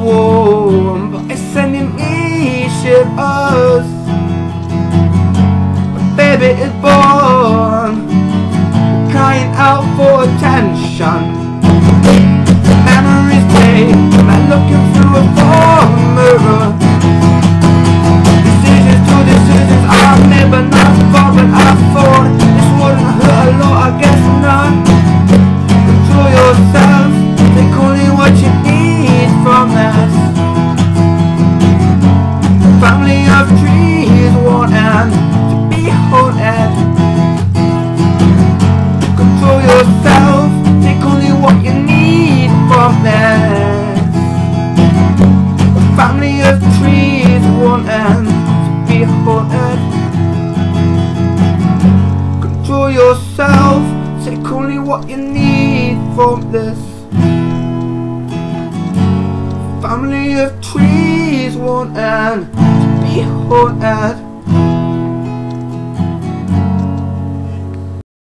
warm But it's sending me shivers My baby is born. Crying out for attention. Memories play, my look control yourself. Take only what you need from this family of trees. won't end. be haunted.